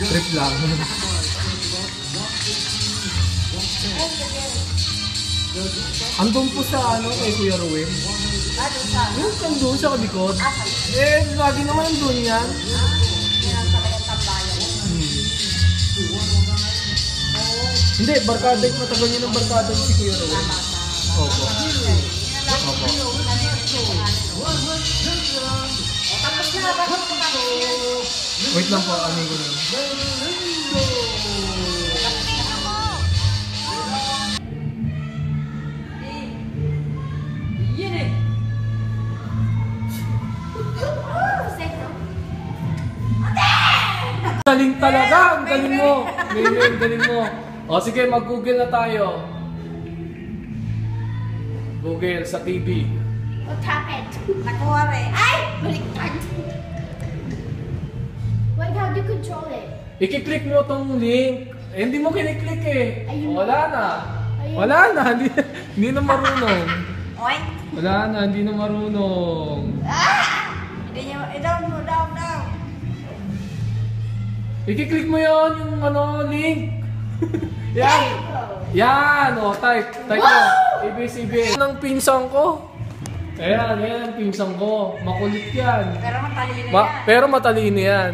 Trip lang. Andun po sa ano kay Kuya sa? Yung andun sa likod. Asa? Eh, lagi naman andun yan. Hindi, barkada, matagal niya ng barkada si Kuya Ruel. Opo. Opo. Tapos na ba? Wait lang po, ano ko lang. Eh. Galing talaga! Ang galing mo! Ang galing mo. O sige, mag-google na tayo. Google sa TV. What happened? Nakuha rin. Ay! Baliktad! Control it? Ikiklik mo tong link. Eh, hindi mo kiniklik eh. Ayun. Wala na. Ayun. Wala na. Hindi, hindi na marunong. Oink. Wala na, hindi na marunong. Ah! Hindi niya, eh, down mo, down, down. Ikiklik mo yon yung ano, link. Yan. Yan, o, type. Type mo. ABCB. Yan ang pinsang ko. Ayan, yan ang pinsang ko. Makulit yan. Pero matalino Ma yan. pero matalino yan.